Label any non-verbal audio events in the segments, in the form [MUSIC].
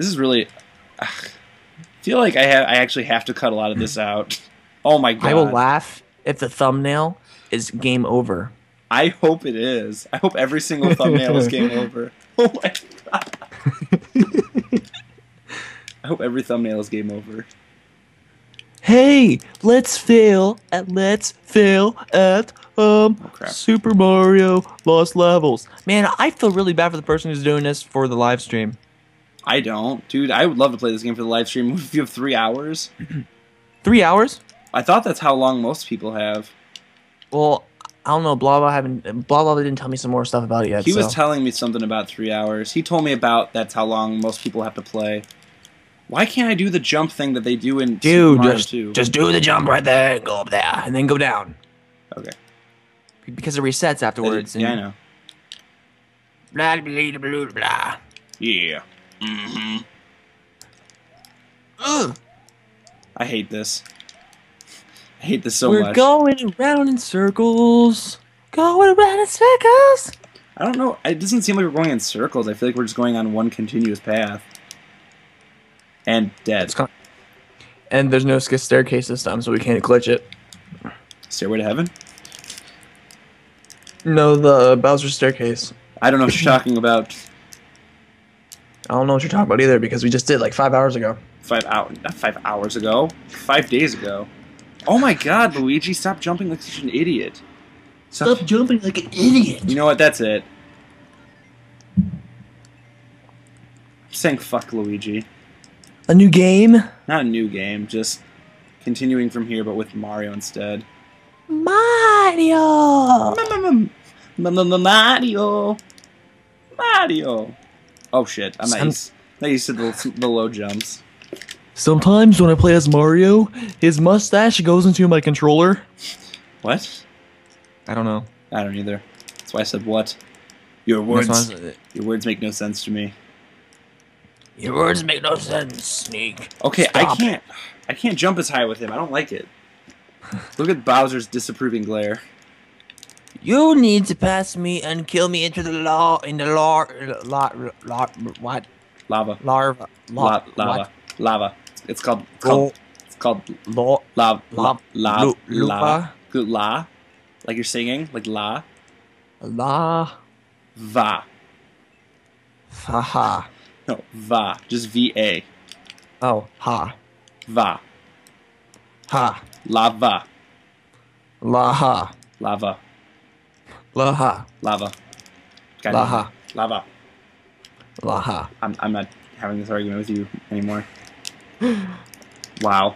This is really. ugh. I feel like I have. I actually have to cut a lot of this out. [LAUGHS] Oh my god! I will laugh if the thumbnail is game over. I hope it is. I hope every single thumbnail is game [LAUGHS] over. Oh my god! I hope every thumbnail is game over. Hey, let's fail at let's fail at um Oh. Super Mario Lost Levels. Man, I feel really bad for the person who's doing this for the live stream. I don't, dude. I would love to play this game for the live stream. [LAUGHS] If you have three hours, [CLEARS THROAT] Three hours? I thought that's how long most people have. Well, I don't know. Blah blah haven't blah blah didn't tell me some more stuff about it yet. He was telling me something about three hours. He told me about that's how long most people have to play. Why can't I do the jump thing that they do in Dude, just 2? just do the jump right there, and go up there, and then go down okay. because it resets afterwards. yeah, I know. Blah blah blah. blah. Yeah. Hmm Ugh. I hate this. I hate this so We're much. going around in circles, going around in circles. I don't know. It doesn't seem like we're going in circles. I feel like we're just going on one continuous path. And dead. And there's no staircase this time, so we can't glitch it. Stairway to heaven? No, the Bowser staircase. I don't know what you're [LAUGHS] talking about. I don't know what you're talking about either because we just did like five hours ago. Five hours, not five hours ago. Five days ago. Oh my God, Luigi! Stop jumping like such an idiot. Stop. jumping like an idiot. You know what? That's it. I'm saying fuck Luigi. A new game? Not a new game, just continuing from here, but with Mario instead. Mario. Mario. Mario. Oh shit! I'm not used. Not used to the, the low jumps. Sometimes when I play as Mario, his mustache goes into my controller. What? I don't know. I don't either. That's why I said what. Your words. Your words make no sense to me. Your words make no sense, Sneak. Okay, I can't. I can't jump as high with him. I don't like it. Look at Bowser's disapproving glare. You need to pass me and kill me into the law in the law, law, law, what Lava. larva, La- lava. Lava. It's called. It's called. It's called law, la la La- la lu- la lupa? Good la. Like you're singing, like la la, va. ha, No, va. Just V A. oh, ha, Va. ha, Lava. la, ha, Lava. La, ha, Lava. God la, damn it. ha, Lava. la, ha. I'm, I'm not having this argument with you anymore. [GASPS] Wow.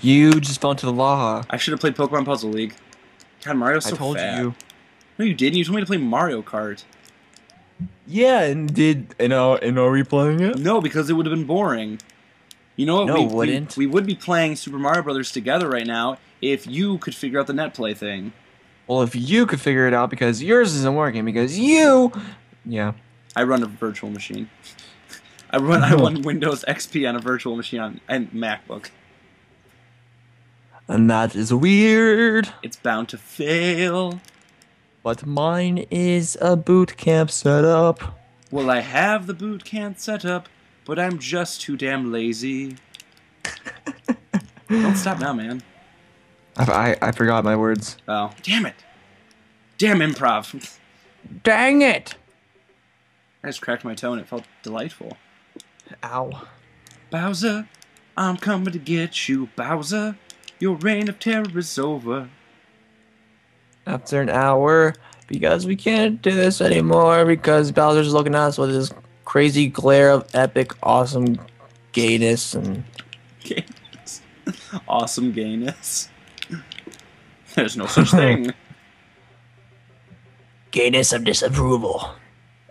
You just fell into the law. I should have played Pokemon Puzzle League. God, Mario's so I told fat. you. No, you didn't. You told me to play Mario Kart. Yeah, and did and are and are we playing it? No, because it would have been boring. You know what? No, we, wouldn't. We, we would be playing Super Mario Brothers together right now if you could figure out the net play thing. Well, if you could figure it out because yours isn't working because you, yeah. I run a virtual machine. I run I [LAUGHS] run Windows XP on a virtual machine on and MacBook. And that is weird. It's bound to fail. But mine is a boot camp setup. Well, I have the boot camp setup, but I'm just too damn lazy. [LAUGHS] Don't stop now, man. I, I, I forgot my words. Oh, damn it. Damn improv. Dang it! I just cracked my toe and it felt delightful. Ow. Bowser, I'm coming to get you, Bowser. Your reign of terror is over. After an hour, because we can't do this anymore because Bowser's looking at us with his crazy glare of epic, awesome gayness and [LAUGHS] Gayness. awesome gayness. [LAUGHS] There's no such thing. gayness of disapproval.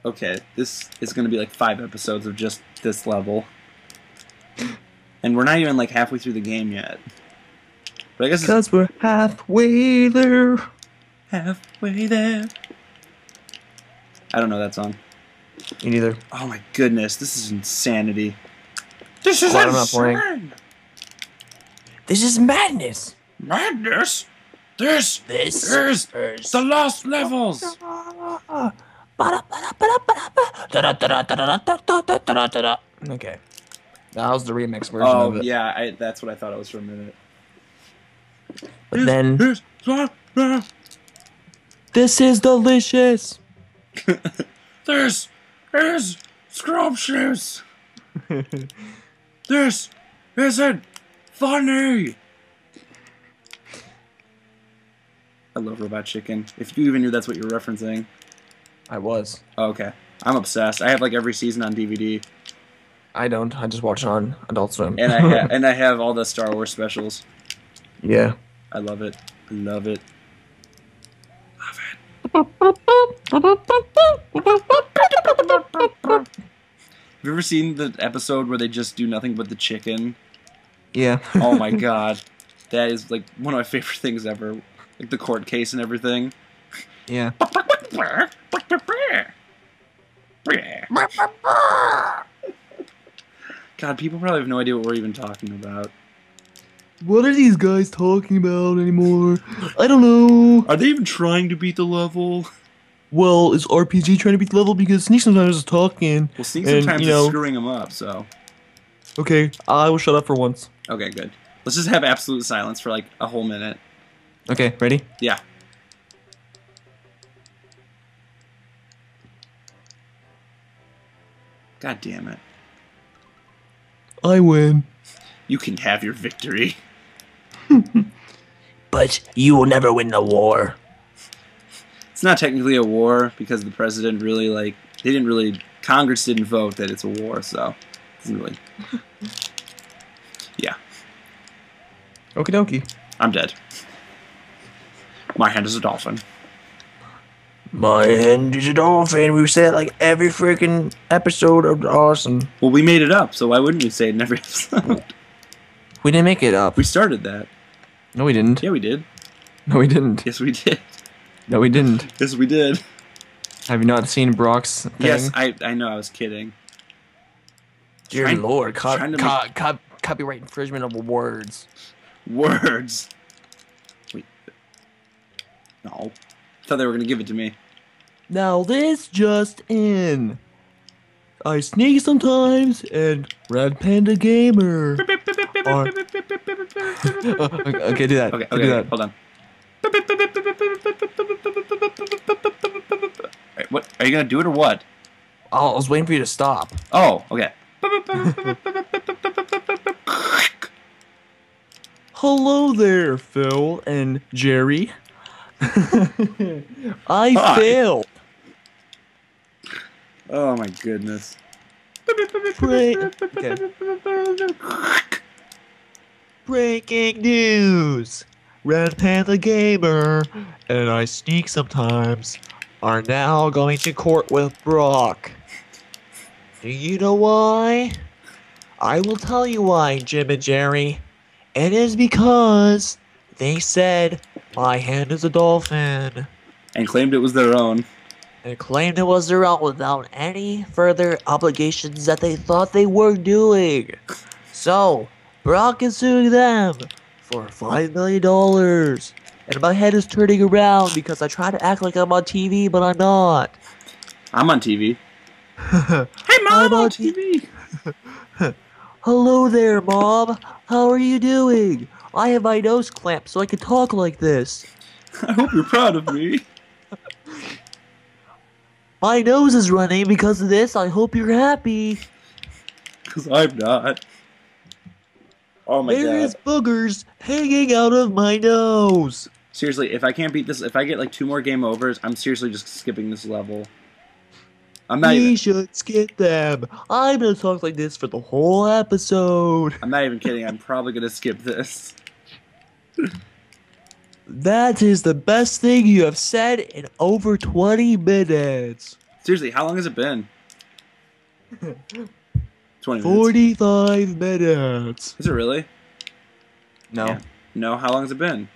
Okay, this is gonna be like five episodes of just this level. And we're not even like halfway through the game yet. But I guess Because we're halfway there. halfway there. I don't know that song. Me neither. Oh my goodness, this is insanity. This is Glad I'm not playing. insane. This is madness. Madness. This This is is the lost levels. Okay. That was the remix version Oh of it. yeah, I, that's what I thought it was for a minute. But then, Here's- ah, this is delicious. This is scrumptious. this isn't funny. I love Robot Chicken. If you even knew that's what you're referencing. I was. Oh, okay. I'm obsessed. I have like every season on DVD, I don't. I just watch it on Adult Swim. and I ha- [LAUGHS] and I have all the Star Wars specials. yeah. I love it. I love it. Love it. Have you ever seen the episode where they just do nothing but the chicken? Yeah. Oh my [LAUGHS] god. That is like one of my favorite things ever. Like the court case and everything. yeah. God, people probably have no idea what we're even talking about. What are these guys talking about anymore? I don't know. Are they even trying to beat the level? Well, is RPG trying to beat the level because Sneak sometimes is talking? Well, Sneak And, sometimes you is screwing them up, so. Okay, I will shut up for once. Okay, good. Let's just have absolute silence for like a whole minute. Okay, ready? Yeah. God damn it. I win. You can have your victory. [LAUGHS] But you will never win the war. It's not technically a war because the president really like they didn't really Congress didn't vote that it's a war, so it doesn't really. [LAUGHS] Yeah, Okie dokie. I'm dead. My hand is a dolphin. My hand is a dolphin. We say it like every freaking episode of Awesome. Well, we made it up, so why wouldn't we say it in every [LAUGHS] episode? We didn't make it up. we started that. No, we didn't. Yeah, we did. No, we didn't. Yes, we did. No, we didn't. Yes, we did. Have you not seen Brock's thing? Yes, I I know. I was kidding. Dear Trying- Lord, co- co- co- copyright infringement of words. Words. Wait. No. I thought they were gonna give it to me. Now this just in. I sneak sometimes, and Red Panda Gamer. Are- okay, do that. Okay, do okay, that. hold on. Wait, what? Are you gonna do it or what? Oh, I was waiting for you to stop. Oh, okay. Hello there, Phil and Jerry. [LAUGHS] I Hi. failed. Oh my goodness. Okay. Breaking news! Red Panda Gamer and I sneak sometimes are now going to court with Brock. Do you know why? I will tell you why, Jim and Jerry. It is because they said my hand is a dolphin And claimed it was their own. and claimed it was their own without any further obligations that they thought they were doing. So, Brock is suing them for $5 million. And my head is turning around because I try to act like I'm on TV, but I'm not. I'm on TV. [LAUGHS] Hey, Mom, I'm on on TV. [LAUGHS] Hello there, Mom. How are you doing? I have my nose clamped so I can talk like this. I hope you're proud of me. My nose is running because of this. I hope you're happy. Because I'm not. Oh my There god. is boogers hanging out of my nose. Seriously, if I can't beat this, if I get like two more game overs, I'm seriously just skipping this level. I'm not we even. should skip them. I'm gonna talk like this for the whole episode. I'm not even kidding. I'm probably gonna skip this. That is the best thing you have said in over 20 minutes. Seriously, how long has it been? [LAUGHS] Twenty minutes. 45 minutes. Is it really? No. Yeah. No. How long has it been?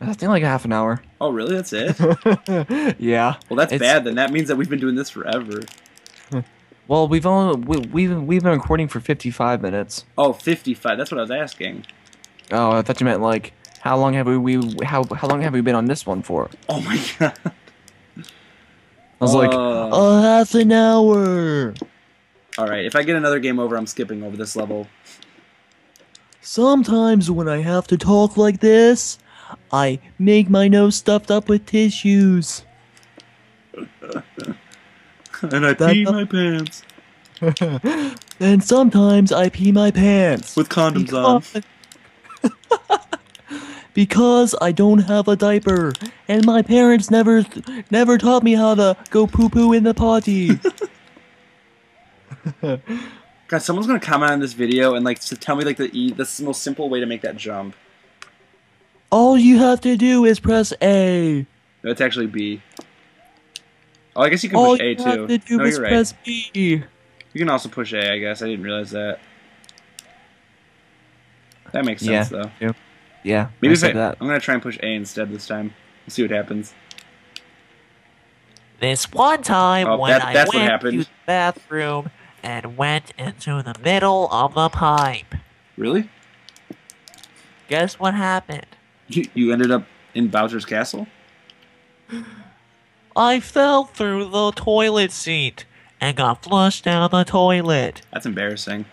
I think like half an hour. Oh, really? That's it. [LAUGHS] yeah. Well, that's It's- bad. Then that means that we've been doing this forever. Well, we've only we, we've we've been recording for 55 minutes. Oh, 55. That's what I was asking. Oh, I thought you meant like how long have we, we how how long have we been on this one for? Oh my god. I was like, Oh. a half an hour. All right, if I get another game over, I'm skipping over this level. Sometimes when I have to talk like this, I make my nose stuffed up with tissues. [LAUGHS] and I That- pee my pants [LAUGHS] and sometimes I pee my pants. with condoms on. Because, because I don't have a diaper, and my parents never, never taught me how to go poo poo in the potty. [LAUGHS] God, someone's gonna comment on this video and like to tell me like the e the most simple way to make that jump. All you have to do is press A. No, it's actually B. Oh, I guess you can All push A you too. have to do no, is you're right. press B. You can also push A. I guess I didn't realize that. That makes Yeah. sense though. Yeah, Maybe I if I, that. I'm gonna try and push A instead this time. We'll see what happens. This one time Oh, when that- I that's what went happened. to the bathroom and went into the middle of the pipe. Really? Guess what happened? You, you ended up in Bowser's castle? [GASPS] I fell through the toilet seat and got flushed down the toilet. That's embarrassing.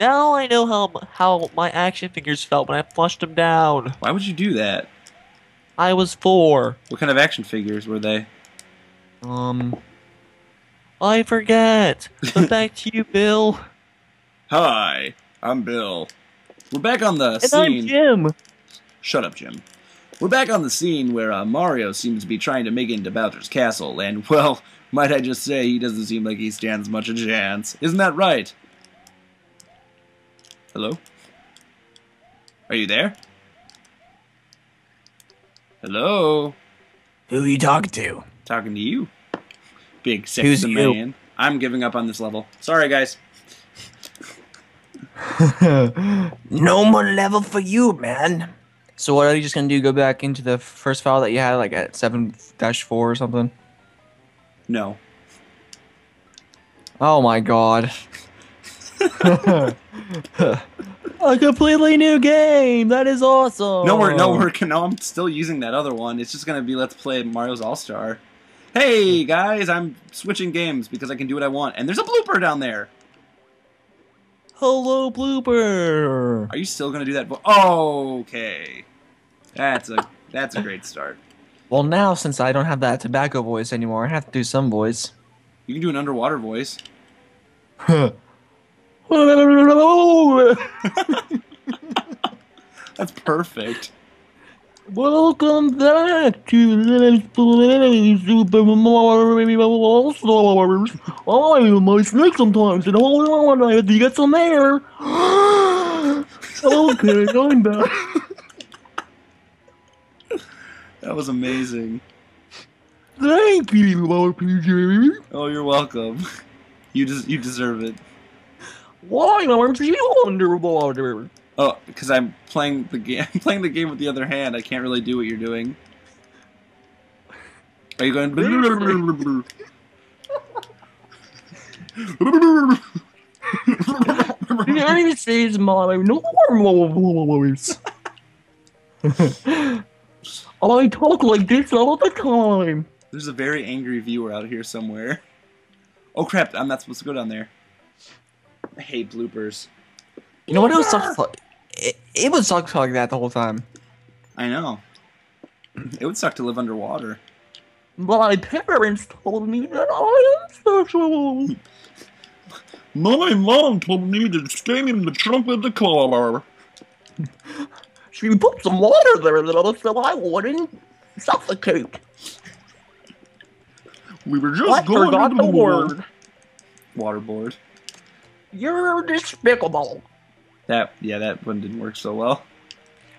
Now I know how how my action figures felt when I flushed them down. Why would you do that? I was four. What kind of action figures were they? Um, I forget. But [LAUGHS] back to you, Bill. Hi, I'm Bill. We're back on the and I'm scene. Jim. Shut up, Jim. We're back on the scene where uh, Mario seems to be trying to make it into Bowser's castle, and, [LAUGHS] well, might I just say, he doesn't seem like he stands much a chance. Isn't that right? Hello? Are you there? Hello? Who are you talking to? Talking to you. Big sexy Who's you? man. I'm giving up on this level. Sorry, guys. [LAUGHS] no more level for you, man. So what are you just gonna do? Go back into the first file that you had, like at seven dash four or something? No. Oh my god. [LAUGHS] [LAUGHS] [LAUGHS] A completely new game. That is awesome. No, we're no, we're [LAUGHS] no. I'm still using that other one. It's just gonna be let's play Mario's All Star. Hey hmm. guys, I'm switching games because I can do what I want. And there's a blooper down there. Hello, blooper. Are you still gonna do that? Oh, okay. That's a that's a great start. Well, now since I don't have that tobacco voice anymore, I have to do some voice. You can do an underwater voice. [LAUGHS] [LAUGHS] That's perfect. Welcome back to Let's Play Super Mario All Stars. I might sneak sometimes, and hold on, I have to get some air. [GASPS] okay, I'm back. That was amazing. Thank you, RPG. Oh, you're welcome. You des- you deserve it. Why aren't you underwater? Oh, because I'm playing the game. [LAUGHS] I'm playing the game with the other hand. I can't really do what you're doing. Are you going? [LAUGHS] This is my normal [LAUGHS] voice. I talk like this all the time. There's a very angry viewer out here somewhere. Oh crap! I'm not supposed to go down there. I hate bloopers. You know what? It would suck. It, it would suck like that the whole time. I know. It would suck to live underwater. My parents told me that I am special. My mom told me to stay in the trunk of the car. She put some water there little so I wouldn't suffocate. We were just I going forgot to the pool. word. Waterboard. You're despicable. That yeah, that one didn't work so well.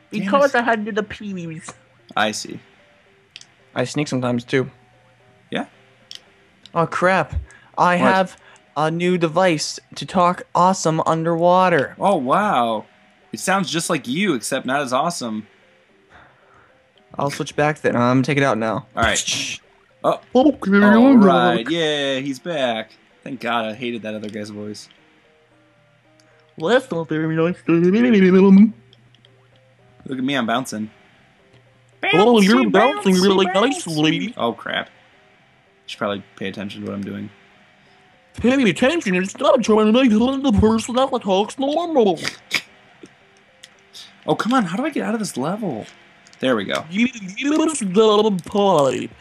Because I had to do the peewees. I see. I sneak sometimes too. Yeah? Oh crap. I What? have a new device to talk awesome underwater. Oh wow. It sounds just like you, except not as awesome. I'll switch back then. I'm gonna take it out now. All right. Oh, Okay, all right. Yeah, he's back. Thank God, I hated that other guy's voice. Well, that's not very nice. Look at me, I'm bouncing. Oh, you're bouncing really nicely. Oh crap. Should probably pay attention to what I'm doing. Pay attention and stop trying to make the person that talks normal. Oh, come on. How do I get out of this level? There we go. Use the pipe.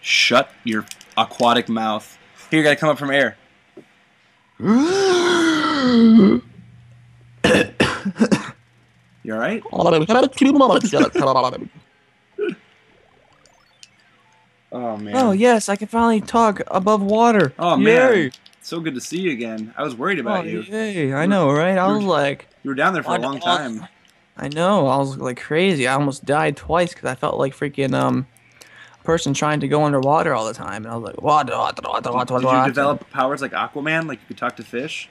Shut your aquatic mouth. Here, you gotta come up from air. [GASPS] [LAUGHS] You alright? Oh, man. Oh yes, I can finally talk above water. Oh, man. Yay. So good to see you again. I was worried about Oh, you. yay. I know, right? I was like, You were down there for a long time. I know, I was like crazy. I almost died twice because I felt like freaking um, person trying to go underwater all the time, and I was like, water, water, water, water, Did you develop powers like Aquaman? Like you could talk to fish?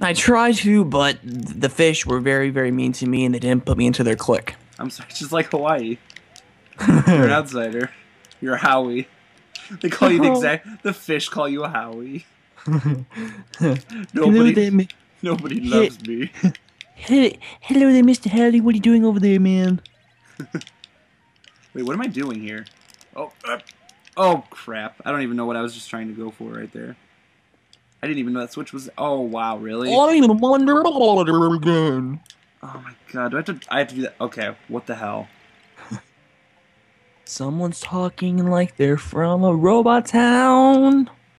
I tried to, but the fish were very, very mean to me, and they didn't put me into their clique. I'm sorry, just like Hawaii. [LAUGHS] You're an outsider. You're a haole. They call you the exact. The fish call you a haole. [LAUGHS] Nobody, nobody loves me. Hello, hello there, Mr. Haole. What are you doing over there, man? [LAUGHS] Wait, what am I doing here? Oh, uh, oh crap! I don't even know what I was just trying to go for right there. I didn't even know that switch was. Oh wow, really? Oh I'm underwater again. my god, do I have to? I have to do that. Okay, what the hell? [LAUGHS] Someone's talking like they're from a robot town.